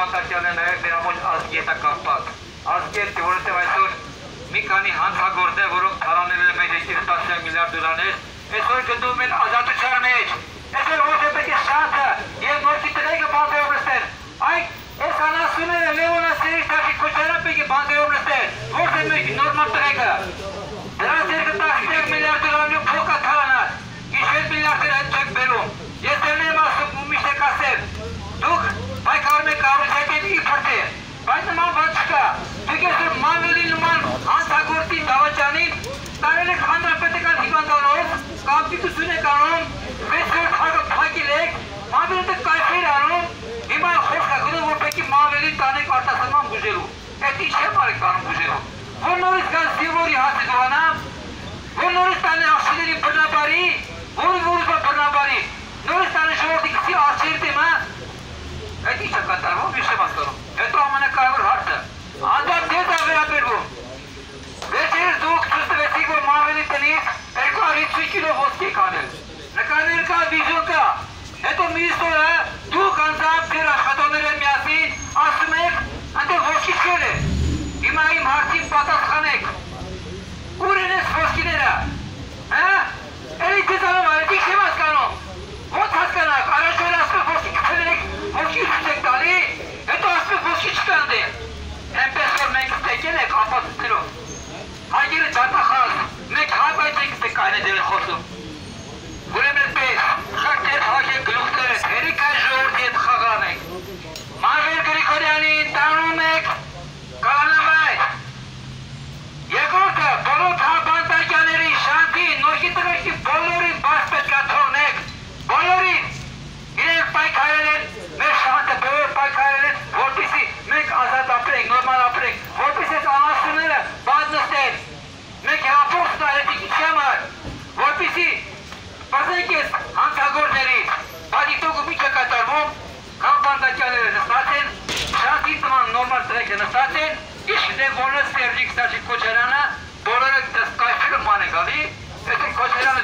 Բատակյանը նաև մեր ամոջ ազգի հետ կապված։ Ազգի հետ, որովհետև այսօր մի քանի հանցագործներ, որոնք թարանել են մեր 10 միլիարդ դոլարներ, այսօր գտնվում են ազատության մեջ։ Այսօր ոչ է պետք է շատը եւ նորքի տղեկը բանտերով լստեն։ Այդ այս անասունները Լեոնա Սերիչտաշի քոչարա պետք է բանտերով լստեն։ Ոչ է մեկ նորմալ տղեկը։ բնաբարի, որ որս բա բնաբարի, նորից տանը ժողորդի կցի աղջերի դեմ, հա։ Այդ ինչ է կատարվում, ինչ եմ ասկանում։ Հետո ամենակարևոր հարցը, անդամ դեզ է վերաբերվում։ Վերջերս դուք ցույցտվեցիք, որ մավելի տնից 250 կիլո ոսկի կանել։ Նկարներ կա, վիդեո կա։ Հետո օրը դուք անձամբ ձեր աշխատողները միասին ասում եք, այնտեղ ոսկի չեր է։ Հիմա sănătate și de bolă sergic și cocereana, bolă de stai filmanegăli, este deci, cocereană